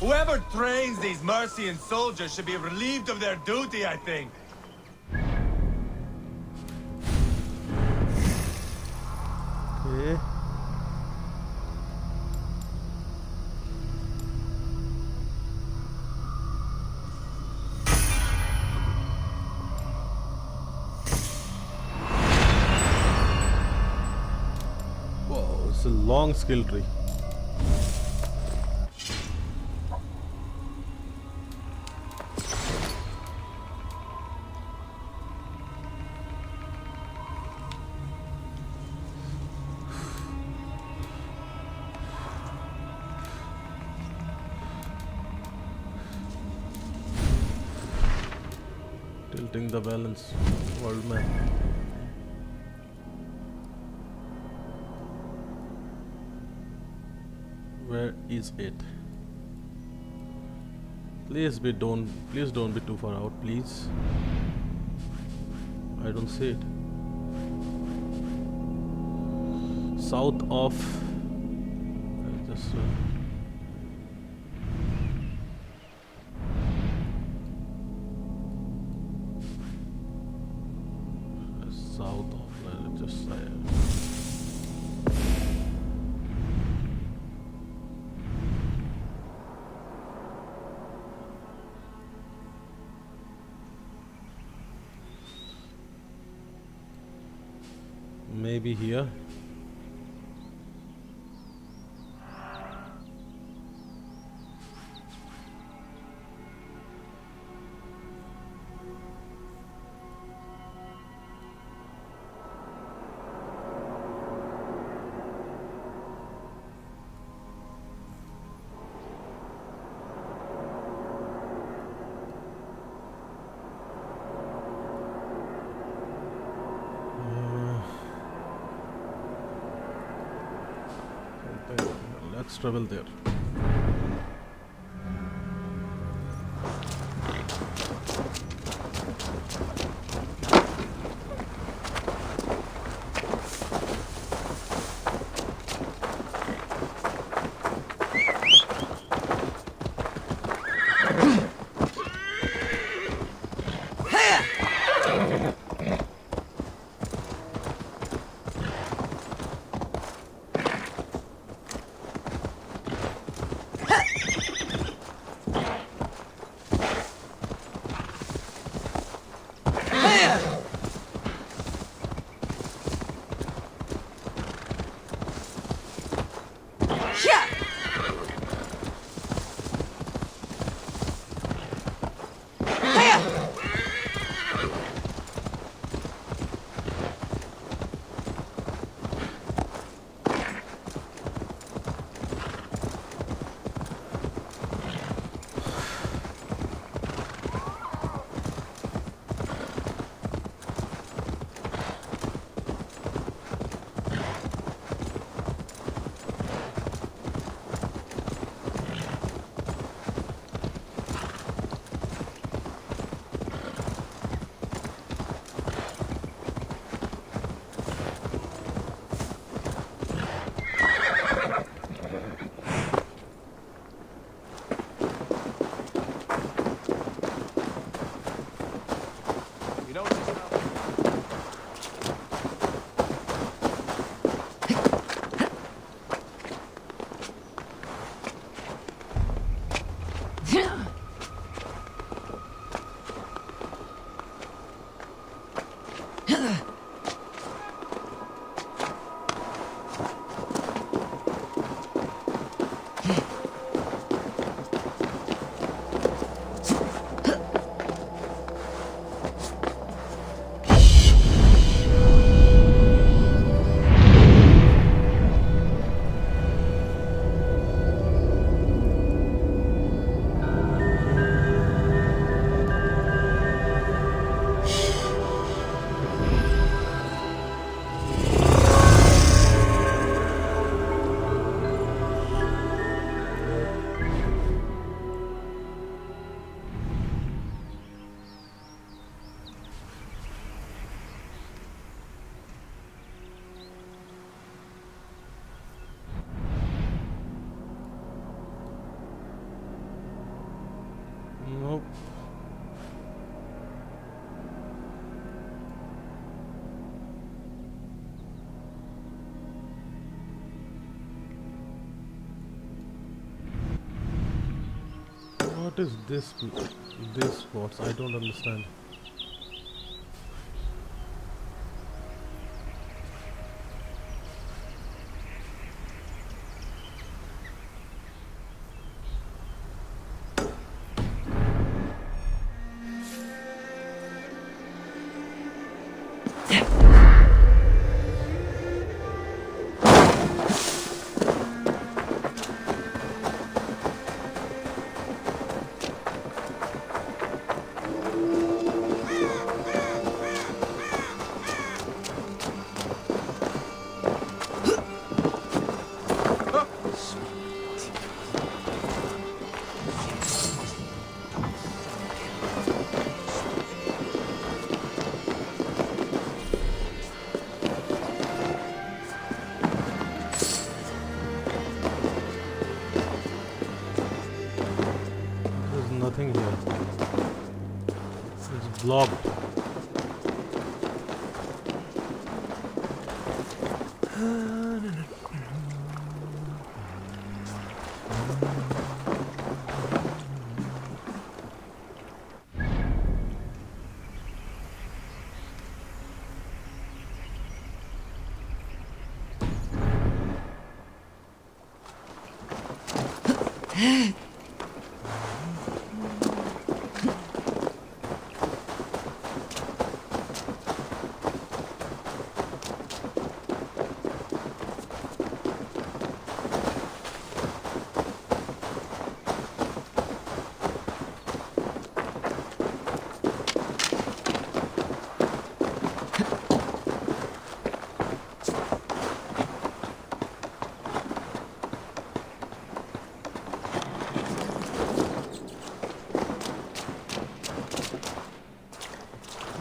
Whoever trains these Mercian soldiers should be relieved of their duty, I think. Okay. Whoa, it's a long skill tree. The balance. World map. Where is it? Please be don't please don't be too far out, please. I don't see it. South of just uh, south of uh, uh, maybe here. Travel there. What is this? This spots? I don't understand. It's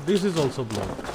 This is also blocked.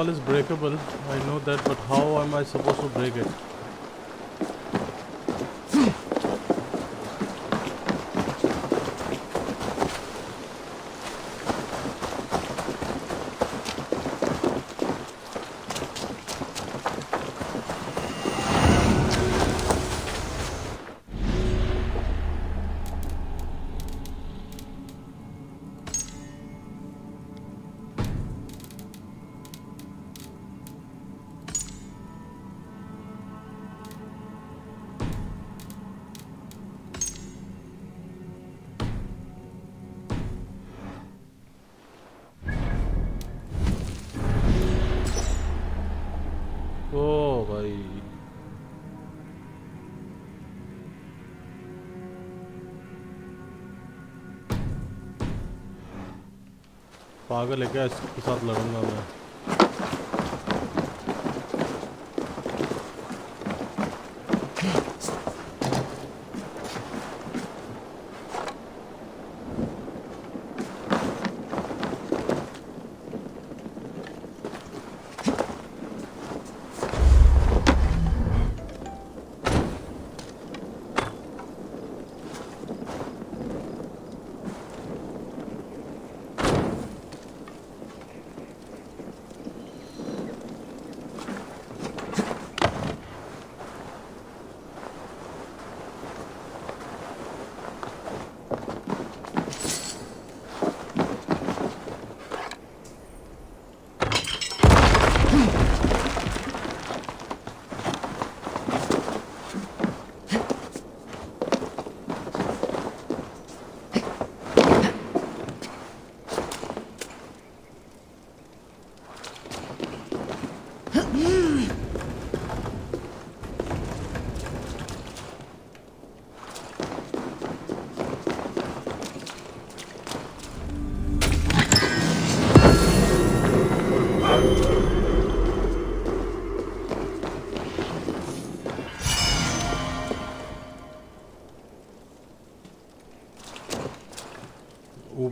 Wall is breakable. I know that, but how am I supposed to break it? पागल है क्या? इसके साथ लड़ूँगा मैं।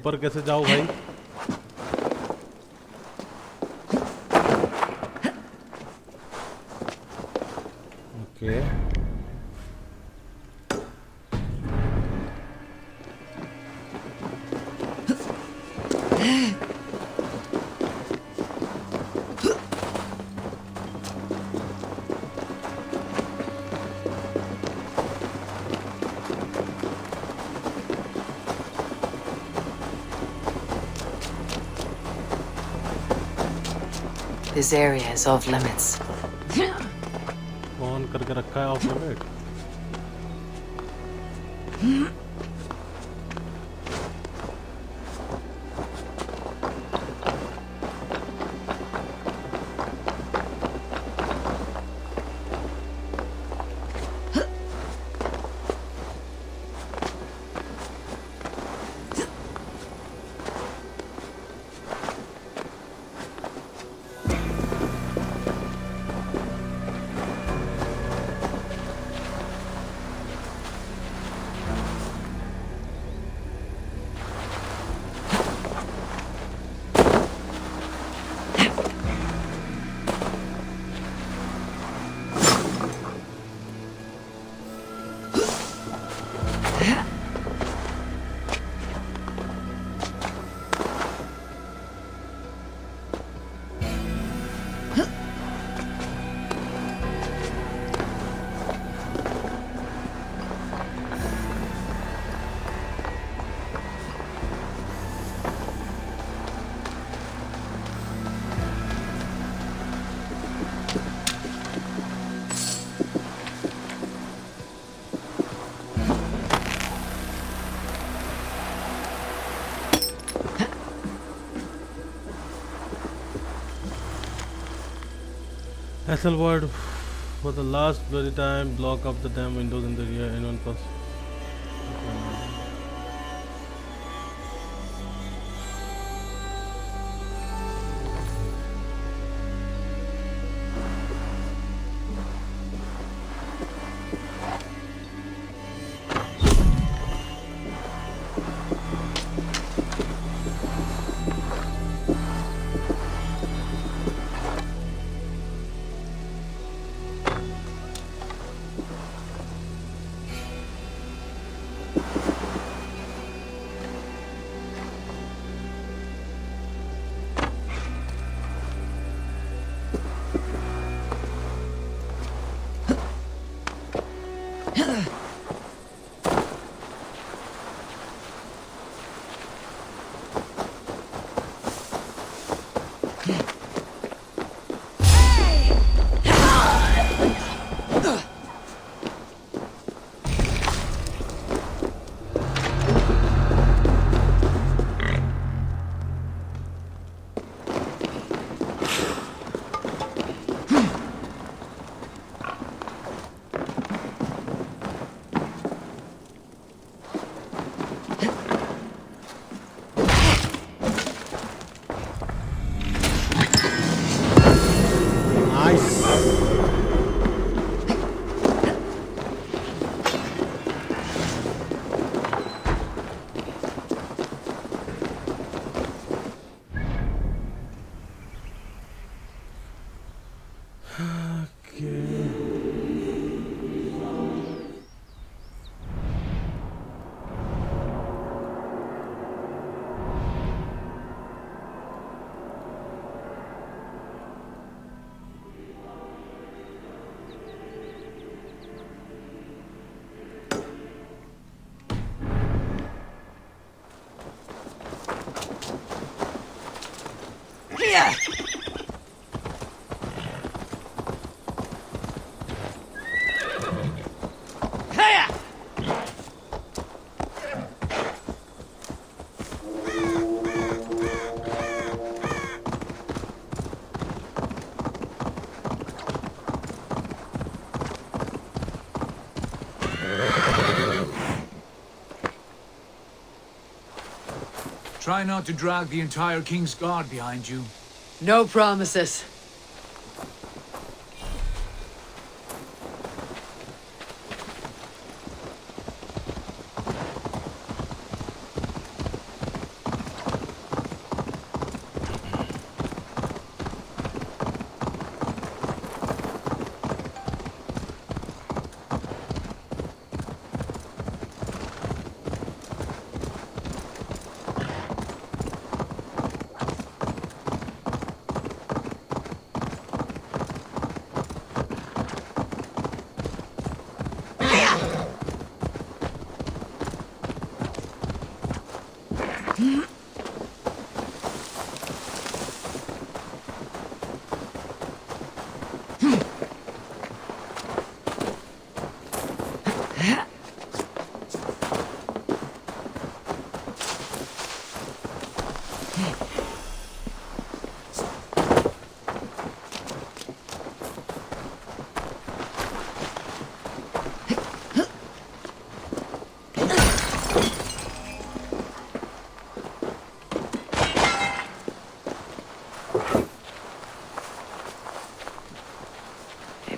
ऊपर कैसे जाओ भाई This area is off limits. On करके रखा है of limit Hasselward, for the last bloody time, block up the damn windows in the rear. Anyone pass? ya! Try not to drag the entire King's Guard behind you. No promises.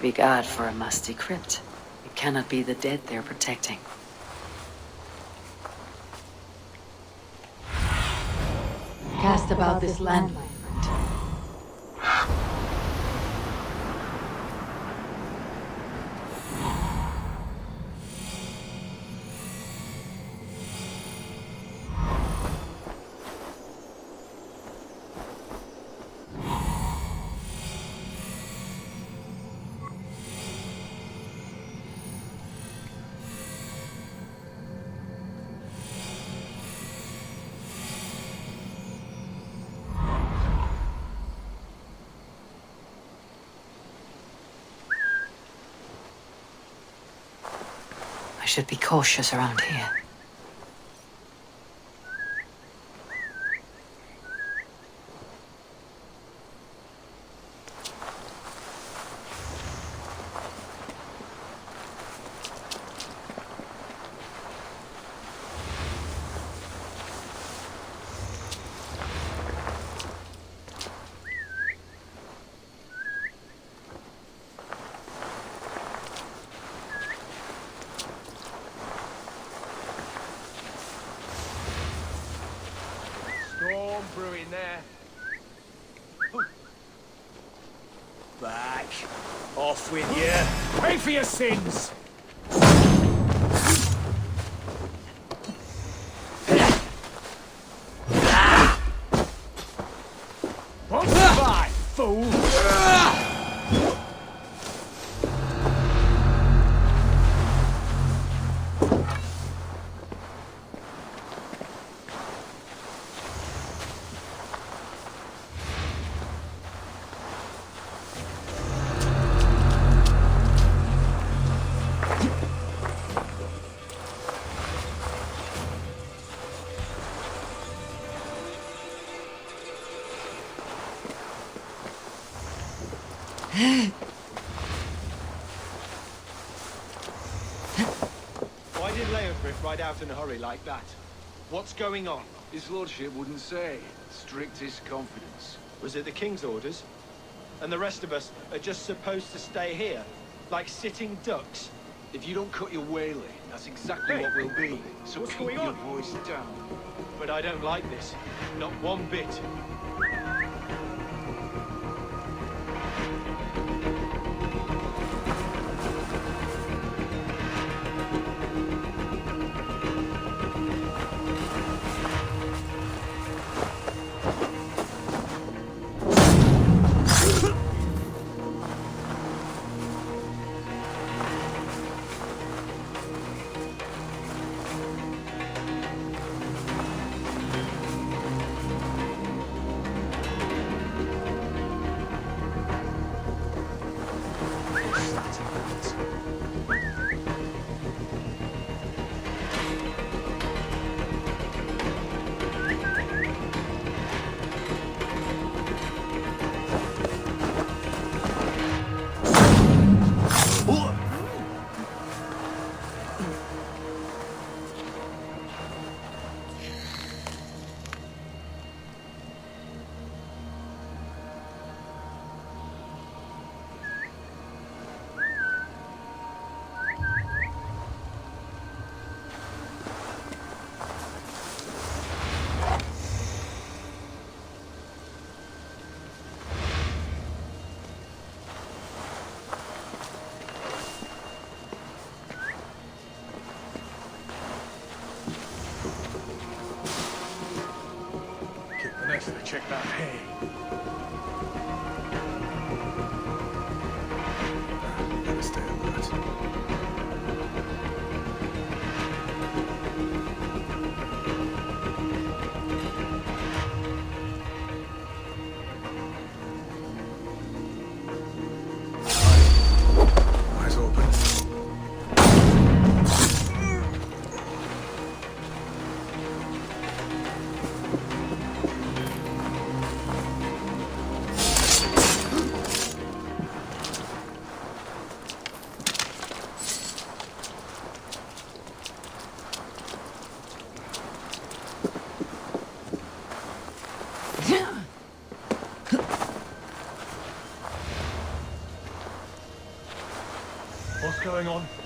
Maybe God for a musty crypt. It cannot be the dead they're protecting. Cast about this land, should be cautious around here. Out in a hurry like that? What's going on? His lordship wouldn't say. Strictest confidence. Was it the King's orders? And the rest of us are just supposed to stay here? Like sitting ducks? If you don't cut your wailing, that's exactly Hey! what we'll be. So What's keep going your on? voice down. But I don't like this. Not one bit. going on.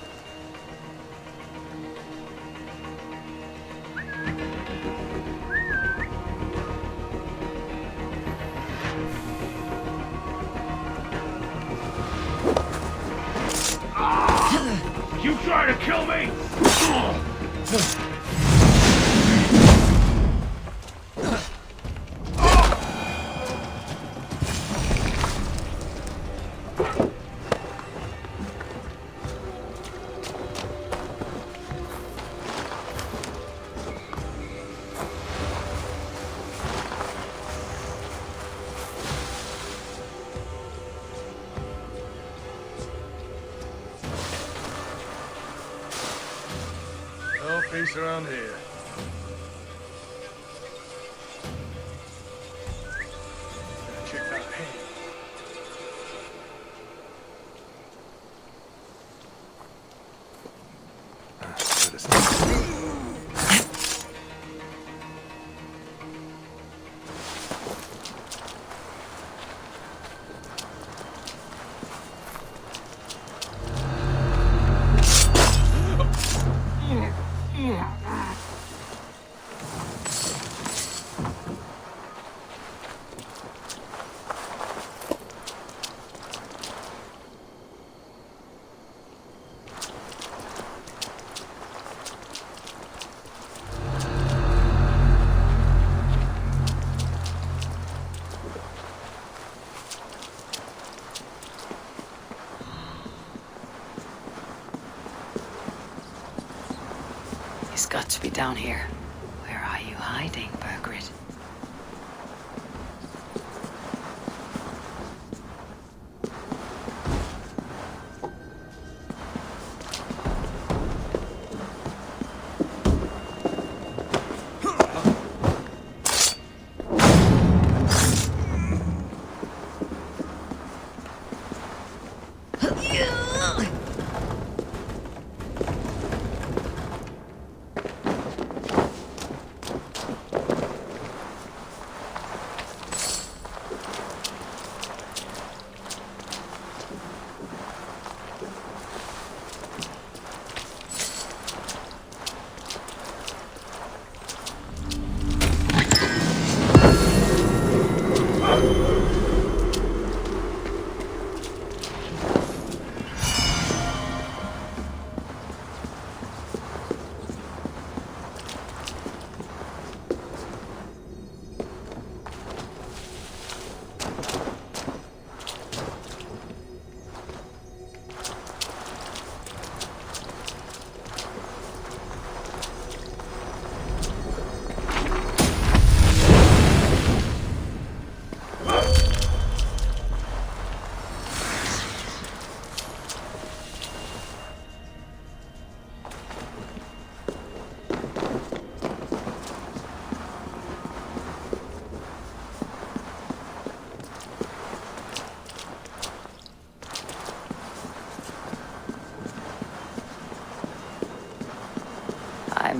around here. got to be down here.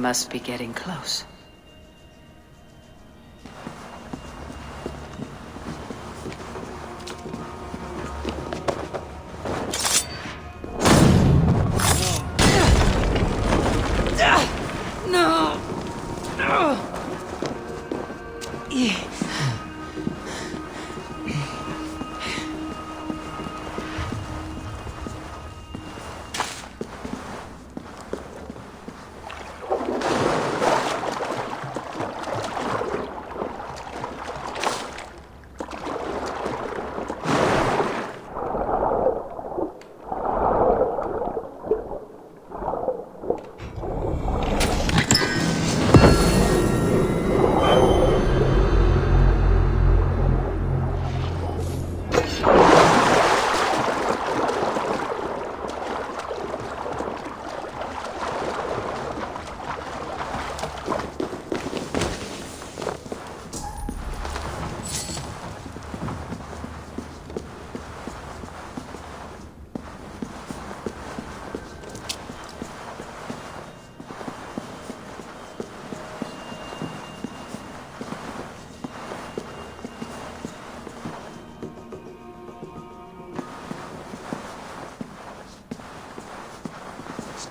must be getting close.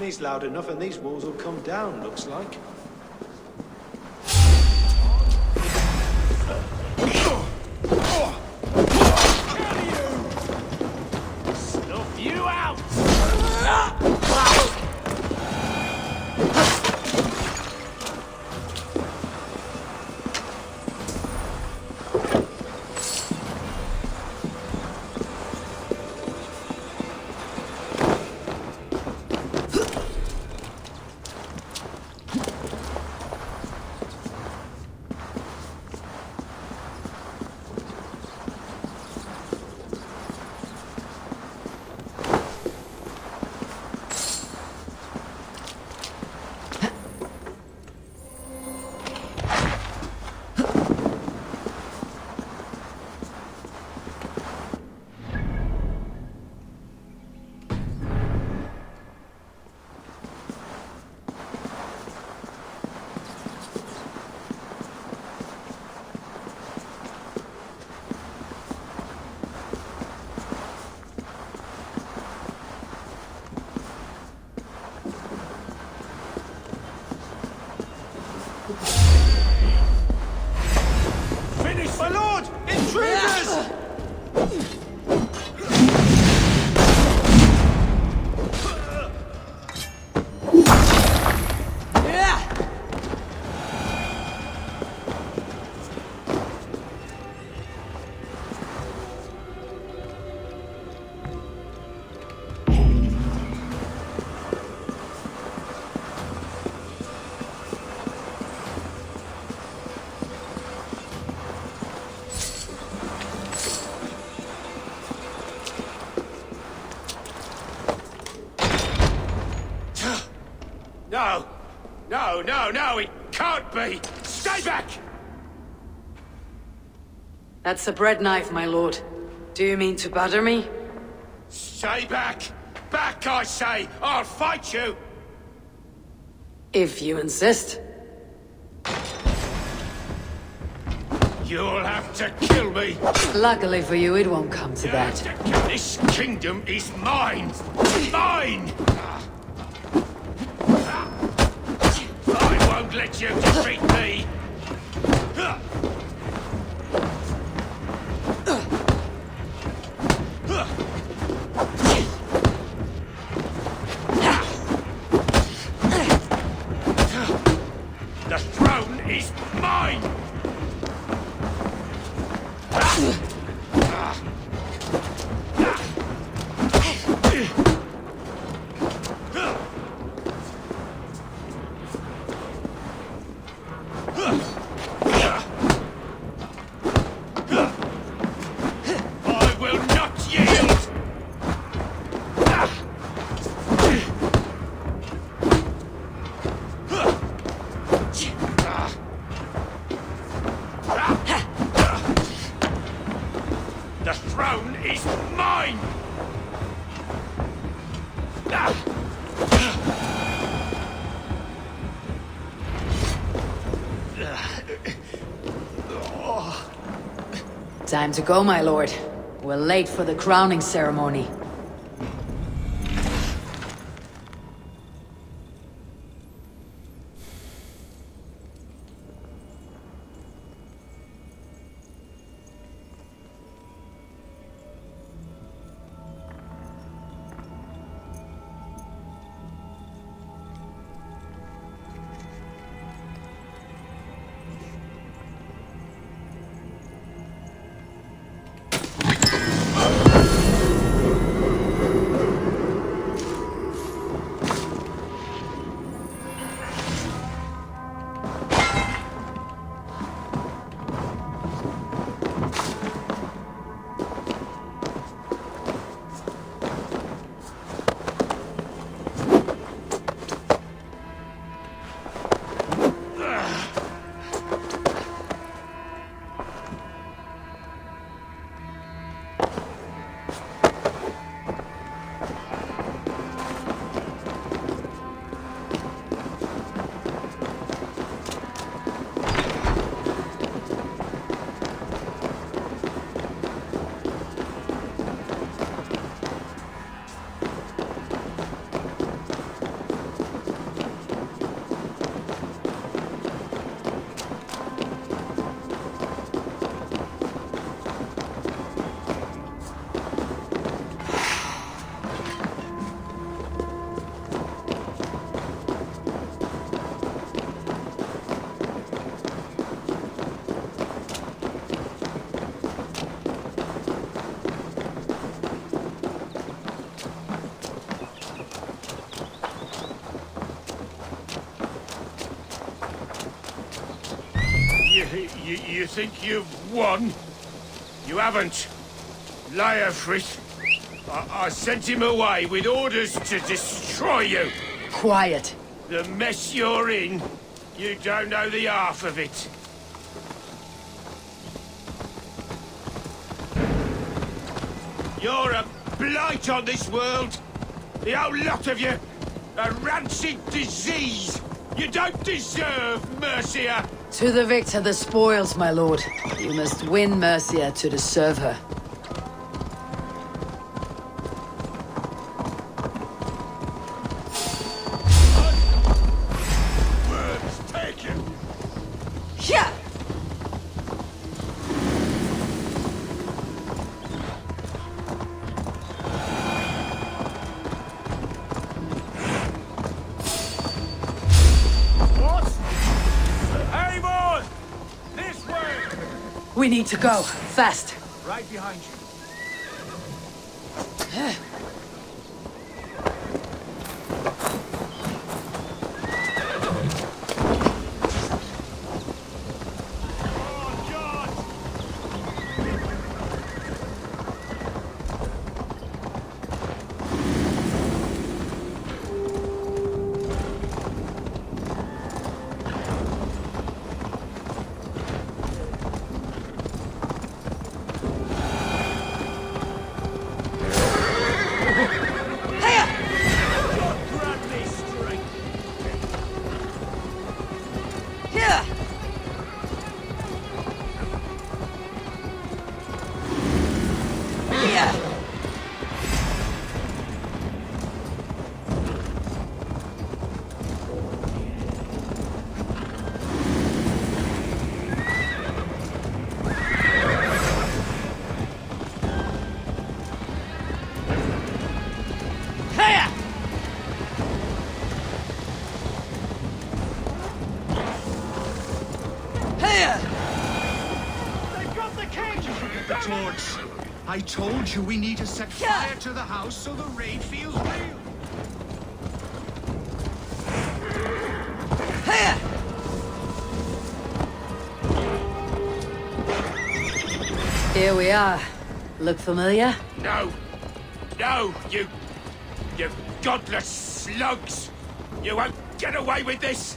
Sneeze loud enough and these walls will come down, looks like. No, no, no, it can't be! Stay back! That's a bread knife, my lord. Do you mean to batter me? Stay back! Back, I say! I'll fight you! If you insist. You'll have to kill me! Luckily for you, it won't come to You'll that. to This kingdom is mine! Mine! Won't let you defeat me! Time to go, my lord. We're late for the crowning ceremony. Think you've won? You haven't. Leofrith. I, I sent him away with orders to destroy you. Quiet. The mess you're in, you don't know the half of it. You're a blight on this world. The whole lot of you. A rancid disease. You don't deserve Mercia. To the victor the spoils, my lord. You must win Mercia to deserve her. Need to go. Fast. Right behind you. You we need to set fire to the house so the raid feels real. Here we are. Look familiar? No! No, you... You godless slugs! You won't get away with this!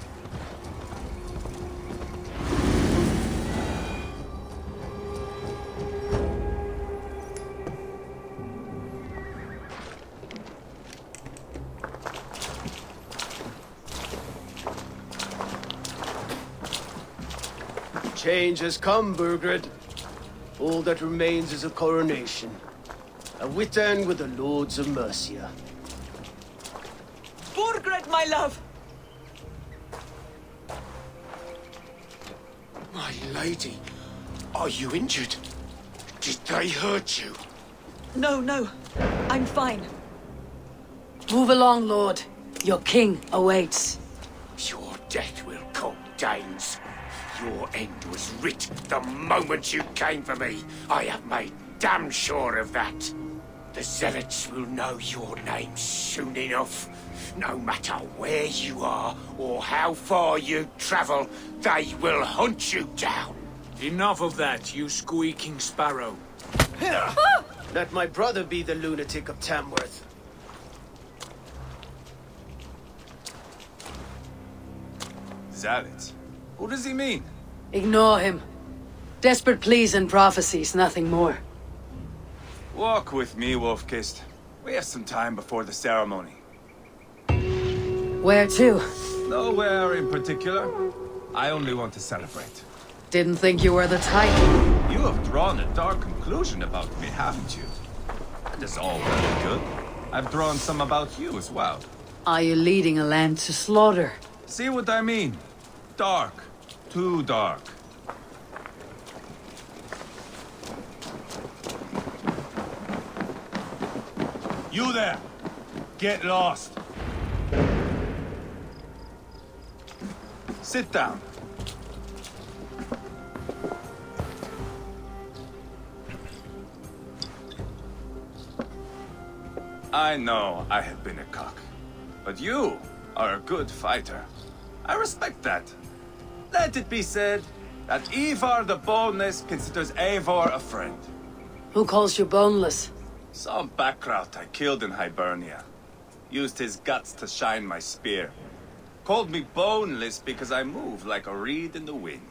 Change has come, Burgred. All that remains is a coronation. A witan with the Lords of Mercia. Burgred, my love! My lady, are you injured? Did they hurt you? No, no. I'm fine. Move along, Lord. Your king awaits. Your death will come, Danes. Your end was writ the moment you came for me. I have made damn sure of that. The Zealots will know your name soon enough. No matter where you are or how far you travel, they will hunt you down. Enough of that, you squeaking sparrow. Here! Let my brother be the lunatic of Tamworth. Zealots? Who does he mean? Ignore him. Desperate pleas and prophecies, nothing more. Walk with me, Wolf-Kissed. We have some time before the ceremony. Where to? Nowhere in particular. I only want to celebrate. Didn't think you were the type. You have drawn a dark conclusion about me, haven't you? That is all well and good. I've drawn some about you as well. Are you leading a land to slaughter? See what I mean? Dark. Too dark. You there! Get lost! Sit down. I know I have been a cock, but you are a good fighter. I respect that. Let it be said, that Ivar the Boneless considers Eivor a friend. Who calls you boneless? Some background I killed in Hibernia. Used his guts to shine my spear. Called me boneless because I move like a reed in the wind.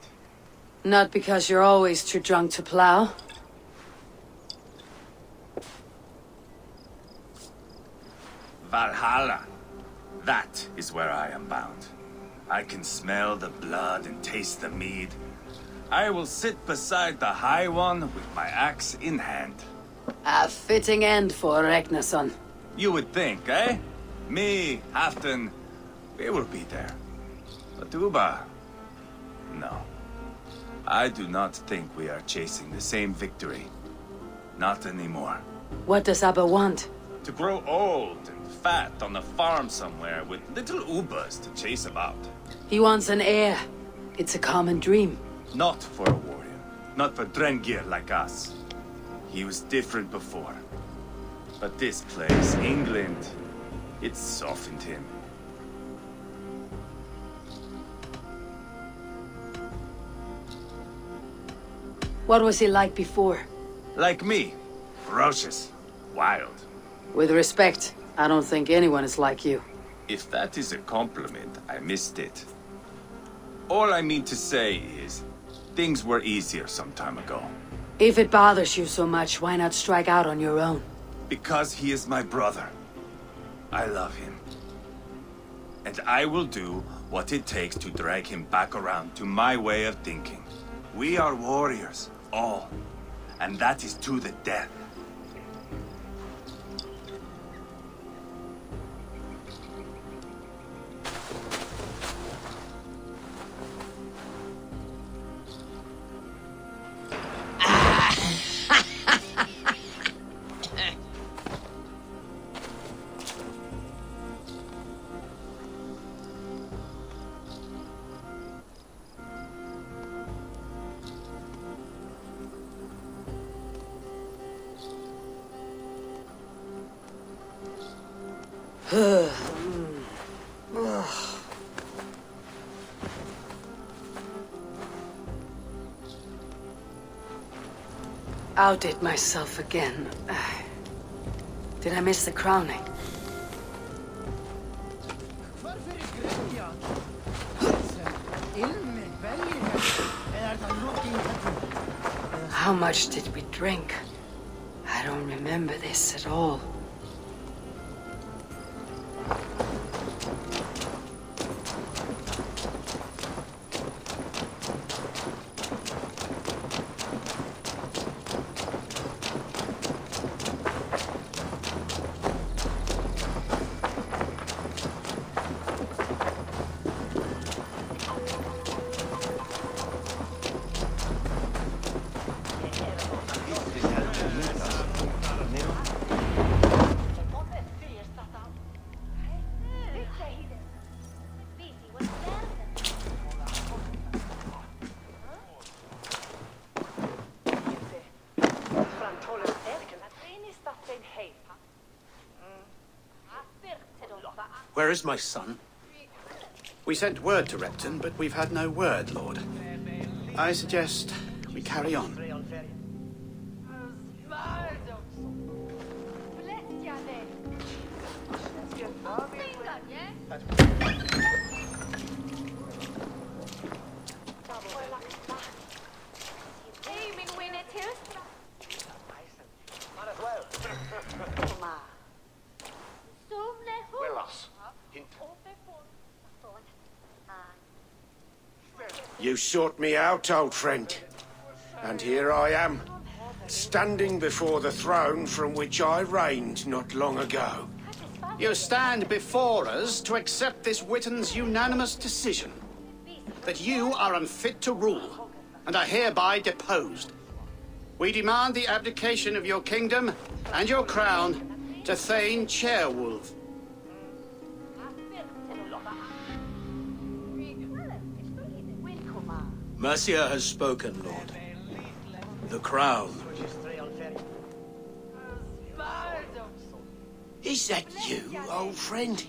Not because you're always too drunk to plow. Valhalla. That is where I am bound. I can smell the blood and taste the mead. I will sit beside the High One with my axe in hand. A fitting end for Ragnarsson. You would think, eh? Me, Halfdan, we will be there. But Ubba... No. I do not think we are chasing the same victory. Not anymore. What does Ubba want? To grow old and fat on a farm somewhere with little Ubbas to chase about. He wants an heir. It's a common dream. Not for a warrior. Not for Drengir like us. He was different before. But this place, England, it softened him. What was he like before? Like me. Ferocious. Wild. With respect, I don't think anyone is like you. If that is a compliment, I missed it. All I mean to say is, things were easier some time ago. If it bothers you so much, why not strike out on your own? Because he is my brother. I love him. And I will do what it takes to drag him back around to my way of thinking. We are warriors, all. And that is to the death. Outdid myself again. Did I miss the crowning? How much did we drink? I don't remember this at all. Where is my son? We sent word to Repton, but we've had no word, Lord. I suggest we carry on. Sought me out, old friend. And here I am, standing before the throne from which I reigned not long ago. You stand before us to accept this Witan's unanimous decision that you are unfit to rule and are hereby deposed. We demand the abdication of your kingdom and your crown to Thane Ceolwulf. Mercia has spoken, Lord. The crown. Is that you, old friend?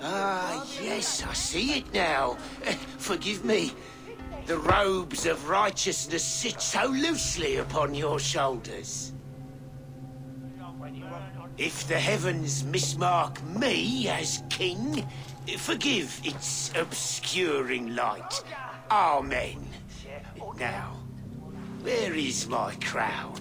Ah, yes, I see it now. Eh, Forgive me. The robes of righteousness sit so loosely upon your shoulders. If the heavens mismark me as king, forgive its obscuring light. Amen. Now, where is my crown?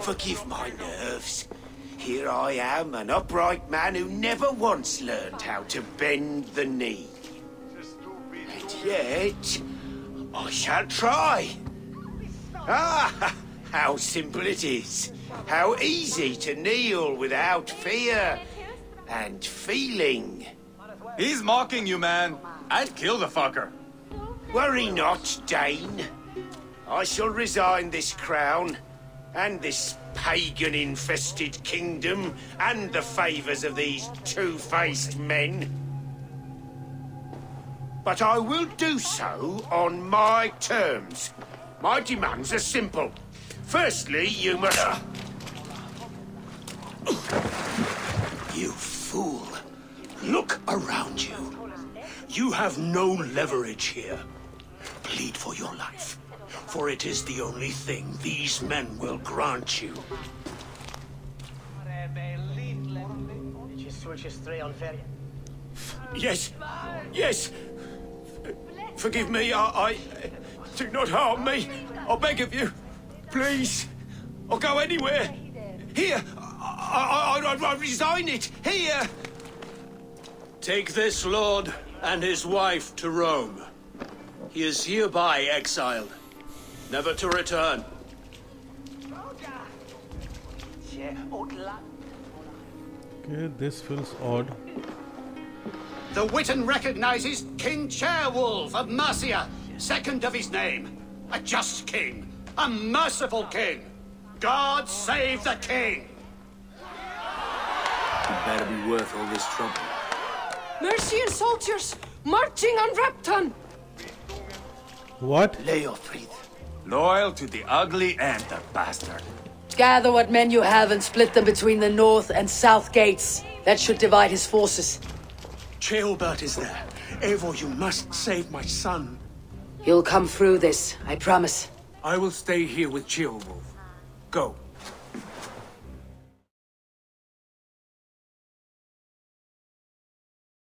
Forgive my nerves. Here I am, an upright man who never once learned how to bend the knee. And yet, I shall try. Ah, how simple it is. How easy to kneel without fear and feeling. He's mocking you, man. I'd kill the fucker. Worry not, Dane. I shall resign this crown, and this pagan-infested kingdom, and the favours of these two-faced men. But I will do so on my terms. My demands are simple. Firstly, you must... You fool. Look around you. You have no leverage here. Plead for your life, for it is the only thing these men will grant you. Yes, yes. Forgive me, I, I... Do not harm me. I beg of you. Please. I'll go anywhere. Here. I, I, I, I resign it. Here. Take this lord and his wife to Rome. He is hereby exiled, never to return. Okay, this feels odd. The Witan recognizes King Ceolwulf of Mercia, second of his name. A just king, a merciful king. God save the king! It better be worth all this trouble. Mercian soldiers marching on Repton! What? Leofrith. Loyal to the ugly and the bastard. Gather what men you have and split them between the north and south gates. That should divide his forces. Ceolbert is there. Eivor, you must save my son. You'll come through this, I promise. I will stay here with Ceolwulf. Go.